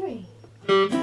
three.